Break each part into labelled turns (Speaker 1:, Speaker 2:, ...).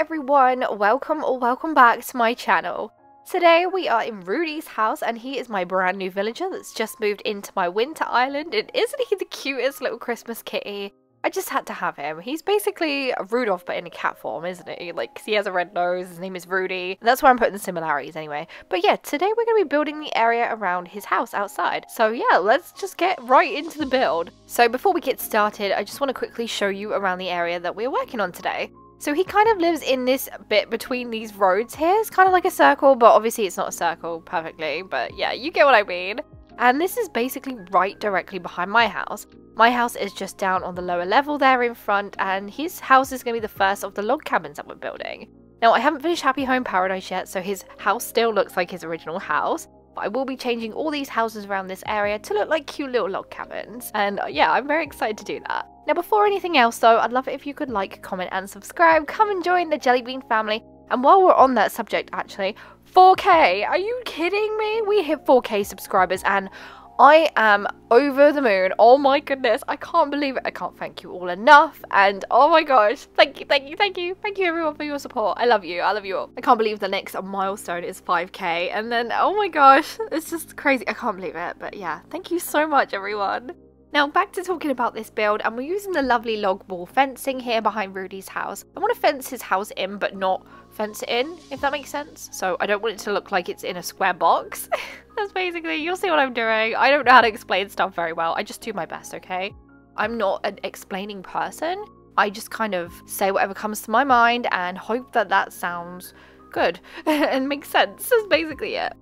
Speaker 1: everyone, welcome or welcome back to my channel. Today we are in Rudy's house and he is my brand new villager that's just moved into my winter island and isn't he the cutest little Christmas kitty? I just had to have him. He's basically Rudolph but in a cat form, isn't he? Like, he has a red nose, his name is Rudy. That's why I'm putting the similarities anyway. But yeah, today we're going to be building the area around his house outside. So yeah, let's just get right into the build. So before we get started, I just want to quickly show you around the area that we're working on today. So he kind of lives in this bit between these roads here. It's kind of like a circle, but obviously it's not a circle perfectly. But yeah, you get what I mean. And this is basically right directly behind my house. My house is just down on the lower level there in front, and his house is going to be the first of the log cabins that we're building. Now, I haven't finished Happy Home Paradise yet, so his house still looks like his original house. I will be changing all these houses around this area to look like cute little log cabins. And uh, yeah, I'm very excited to do that. Now, before anything else though, I'd love it if you could like, comment and subscribe. Come and join the Jellybean family. And while we're on that subject actually, 4K, are you kidding me? We hit 4K subscribers and I am over the moon. Oh my goodness. I can't believe it. I can't thank you all enough. And oh my gosh. Thank you, thank you, thank you. Thank you everyone for your support. I love you. I love you all. I can't believe the next milestone is 5k. And then, oh my gosh. It's just crazy. I can't believe it. But yeah, thank you so much everyone. Now back to talking about this build and we're using the lovely log wall fencing here behind Rudy's house. I want to fence his house in but not fence it in if that makes sense. So I don't want it to look like it's in a square box. That's basically, you'll see what I'm doing. I don't know how to explain stuff very well. I just do my best, okay? I'm not an explaining person. I just kind of say whatever comes to my mind and hope that that sounds good and makes sense. That's basically it.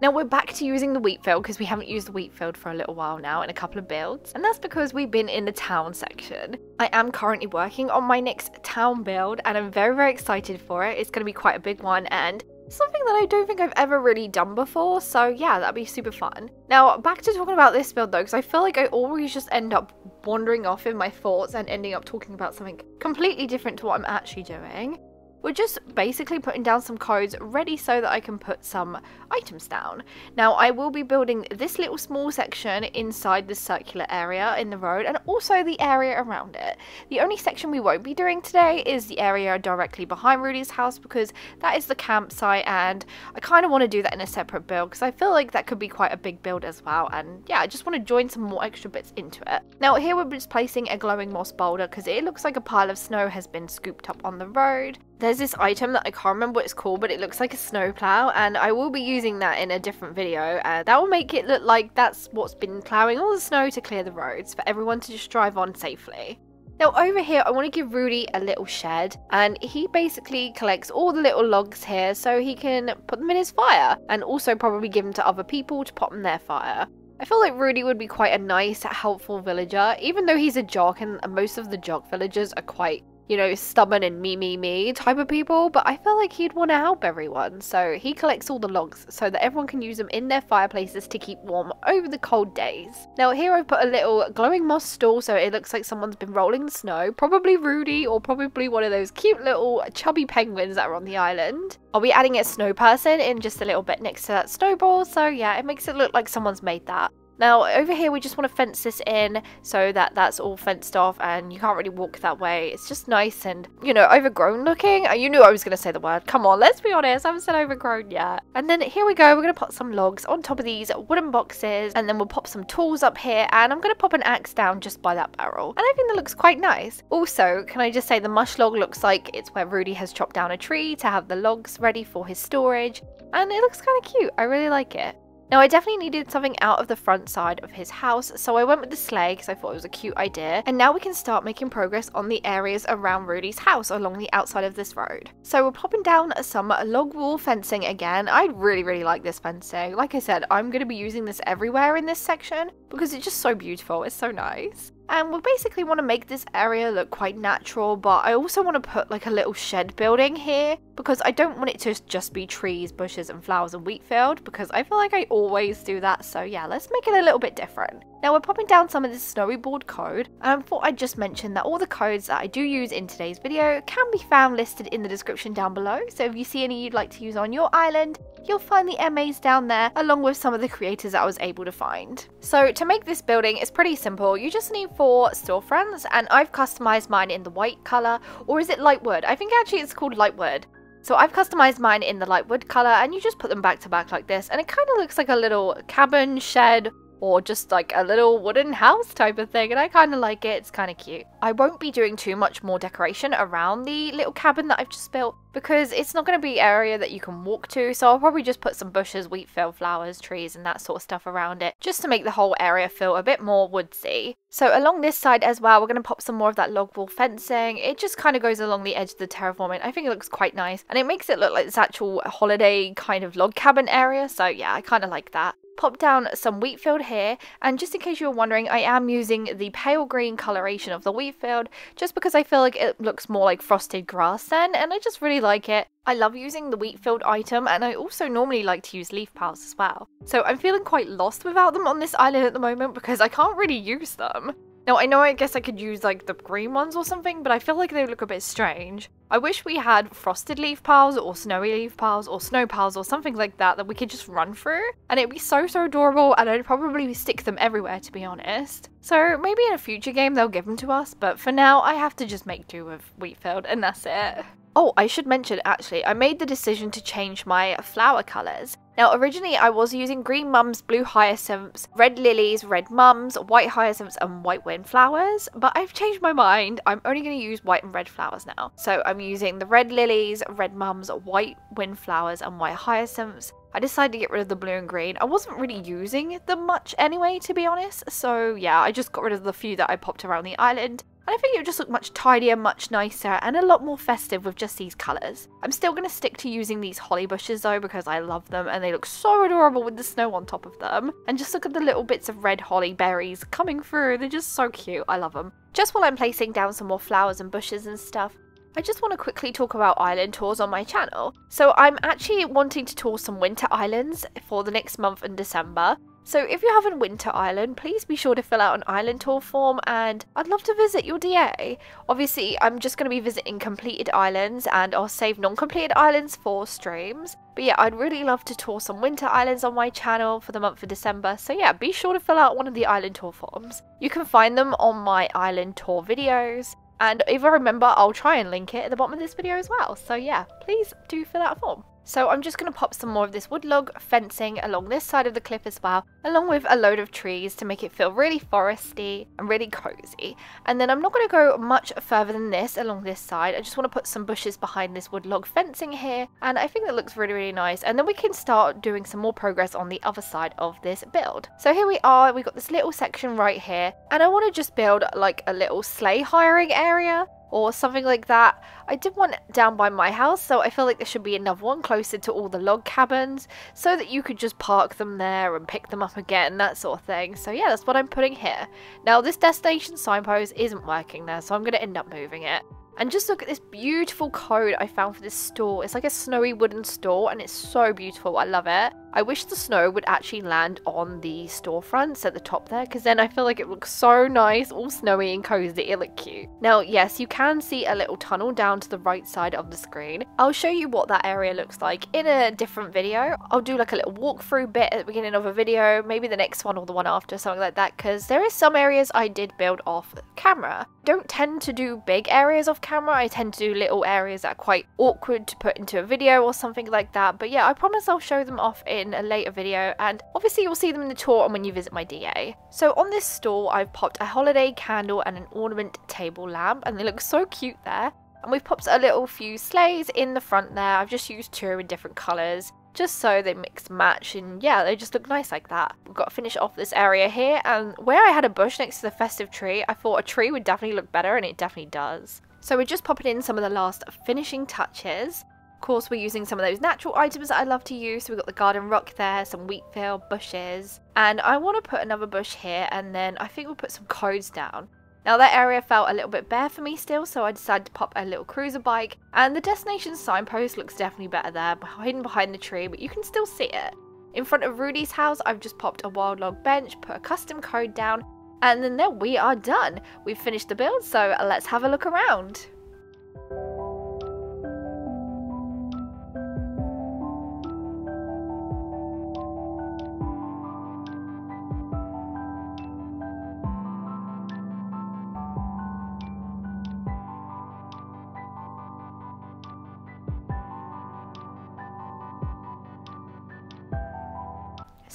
Speaker 1: Now we're back to using the wheat field because we haven't used the wheat field for a little while now in a couple of builds and that's because we've been in the town section. I am currently working on my next town build and I'm very very excited for it. It's going to be quite a big one and something that I don't think I've ever really done before so yeah that'd be super fun. Now back to talking about this build though because I feel like I always just end up wandering off in my thoughts and ending up talking about something completely different to what I'm actually doing. We're just basically putting down some codes ready so that I can put some items down. Now I will be building this little small section inside the circular area in the road and also the area around it. The only section we won't be doing today is the area directly behind Rudy's house because that is the campsite and I kind of want to do that in a separate build because I feel like that could be quite a big build as well and yeah I just want to join some more extra bits into it. Now here we're just placing a glowing moss boulder because it looks like a pile of snow has been scooped up on the road. There's this item that I can't remember what it's called, but it looks like a snowplow, and I will be using that in a different video. Uh, that will make it look like that's what's been ploughing all the snow to clear the roads for everyone to just drive on safely. Now over here, I want to give Rudy a little shed and he basically collects all the little logs here so he can put them in his fire and also probably give them to other people to put in their fire. I feel like Rudy would be quite a nice, helpful villager, even though he's a jock and most of the jock villagers are quite you know, stubborn and me, me, me type of people, but I feel like he'd want to help everyone. So he collects all the logs so that everyone can use them in their fireplaces to keep warm over the cold days. Now here I've put a little glowing moss stool so it looks like someone's been rolling the snow. Probably Rudy or probably one of those cute little chubby penguins that are on the island. I'll be adding a snow person in just a little bit next to that snowball. So yeah, it makes it look like someone's made that. Now over here we just want to fence this in so that that's all fenced off and you can't really walk that way. It's just nice and, you know, overgrown looking. Uh, you knew I was going to say the word. Come on, let's be honest. I haven't said overgrown yet. And then here we go. We're going to put some logs on top of these wooden boxes and then we'll pop some tools up here and I'm going to pop an axe down just by that barrel. And I think that looks quite nice. Also, can I just say the mush log looks like it's where Rudy has chopped down a tree to have the logs ready for his storage. And it looks kind of cute. I really like it. Now I definitely needed something out of the front side of his house, so I went with the sleigh because I thought it was a cute idea. And now we can start making progress on the areas around Rudy's house along the outside of this road. So we're popping down some log wall fencing again. I really, really like this fencing. Like I said, I'm going to be using this everywhere in this section because it's just so beautiful. It's so nice. And we basically want to make this area look quite natural, but I also want to put like a little shed building here because I don't want it to just be trees, bushes and flowers and wheat field because I feel like I always do that. So yeah, let's make it a little bit different. Now we're popping down some of this snowy board code and I thought I'd just mention that all the codes that I do use in today's video can be found listed in the description down below. So if you see any you'd like to use on your island, you'll find the MAs down there along with some of the creators that I was able to find. So to make this building, it's pretty simple. You just need four storefronts and I've customized mine in the white color or is it light wood? I think actually it's called light wood. So I've customized mine in the light wood color and you just put them back to back like this and it kind of looks like a little cabin, shed, or just like a little wooden house type of thing and I kind of like it, it's kind of cute. I won't be doing too much more decoration around the little cabin that I've just built because it's not going to be area that you can walk to so I'll probably just put some bushes, wheat field, flowers, trees and that sort of stuff around it just to make the whole area feel a bit more woodsy. So along this side as well we're going to pop some more of that log wall fencing. It just kind of goes along the edge of the terraforming. I think it looks quite nice and it makes it look like this actual holiday kind of log cabin area so yeah I kind of like that pop down some wheat field here and just in case you were wondering I am using the pale green coloration of the wheat field just because I feel like it looks more like frosted grass then and I just really like it. I love using the wheat field item and I also normally like to use leaf piles as well. So I'm feeling quite lost without them on this island at the moment because I can't really use them. Now, I know I guess I could use like the green ones or something, but I feel like they look a bit strange. I wish we had frosted leaf piles or snowy leaf piles or snow piles or something like that that we could just run through. And it'd be so, so adorable and I'd probably stick them everywhere to be honest. So maybe in a future game they'll give them to us, but for now I have to just make do with Wheatfield and that's it. Oh, I should mention actually, I made the decision to change my flower colours. Now, originally I was using green mums, blue hyacinths, red lilies, red mums, white hyacinths, and white windflowers, but I've changed my mind. I'm only going to use white and red flowers now. So I'm using the red lilies, red mums, white windflowers, and white hyacinths. I decided to get rid of the blue and green. I wasn't really using them much anyway, to be honest. So yeah, I just got rid of the few that I popped around the island. I think it would just look much tidier, much nicer, and a lot more festive with just these colours. I'm still going to stick to using these holly bushes though because I love them and they look so adorable with the snow on top of them. And just look at the little bits of red holly berries coming through. They're just so cute. I love them. Just while I'm placing down some more flowers and bushes and stuff, I just want to quickly talk about island tours on my channel. So I'm actually wanting to tour some winter islands for the next month in December. So if you have a winter island, please be sure to fill out an island tour form and I'd love to visit your DA. Obviously, I'm just going to be visiting completed islands and I'll save non-completed islands for streams. But yeah, I'd really love to tour some winter islands on my channel for the month of December. So yeah, be sure to fill out one of the island tour forms. You can find them on my island tour videos. And if I remember, I'll try and link it at the bottom of this video as well. So yeah, please do fill out a form. So I'm just going to pop some more of this wood log fencing along this side of the cliff as well, along with a load of trees to make it feel really foresty and really cozy. And then I'm not going to go much further than this along this side. I just want to put some bushes behind this wood log fencing here. And I think that looks really, really nice. And then we can start doing some more progress on the other side of this build. So here we are. We've got this little section right here. And I want to just build like a little sleigh hiring area or something like that. I did one down by my house, so I feel like there should be another one closer to all the log cabins so that you could just park them there and pick them up again, that sort of thing. So yeah, that's what I'm putting here. Now this destination signpost isn't working there, so I'm going to end up moving it. And just look at this beautiful code I found for this store. It's like a snowy wooden store and it's so beautiful. I love it. I wish the snow would actually land on the storefronts at the top there because then I feel like it looks so nice, all snowy and cozy, it looks cute. Now yes, you can see a little tunnel down to the right side of the screen. I'll show you what that area looks like in a different video. I'll do like a little walkthrough bit at the beginning of a video, maybe the next one or the one after, something like that because there is some areas I did build off camera. don't tend to do big areas off camera, I tend to do little areas that are quite awkward to put into a video or something like that, but yeah, I promise I'll show them off in a later video and obviously you'll see them in the tour and when you visit my DA. So on this stall I've popped a holiday candle and an ornament table lamp and they look so cute there. And we've popped a little few sleighs in the front there. I've just used two in different colours just so they mix match and yeah they just look nice like that. We've got to finish off this area here and where I had a bush next to the festive tree I thought a tree would definitely look better and it definitely does. So we're just popping in some of the last finishing touches. Of course, we're using some of those natural items that I love to use. So we've got the garden rock there, some wheat field, bushes. And I want to put another bush here and then I think we'll put some codes down. Now that area felt a little bit bare for me still, so I decided to pop a little cruiser bike. And the destination signpost looks definitely better there, hidden behind the tree, but you can still see it. In front of Rudy's house, I've just popped a wild log bench, put a custom code down, and then there we are done. We've finished the build, so let's have a look around.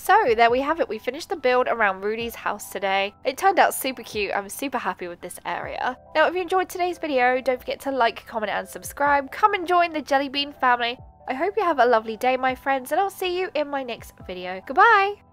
Speaker 1: So there we have it, we finished the build around Rudy's house today. It turned out super cute, I'm super happy with this area. Now if you enjoyed today's video, don't forget to like, comment and subscribe. Come and join the Jelly Bean family. I hope you have a lovely day my friends and I'll see you in my next video. Goodbye!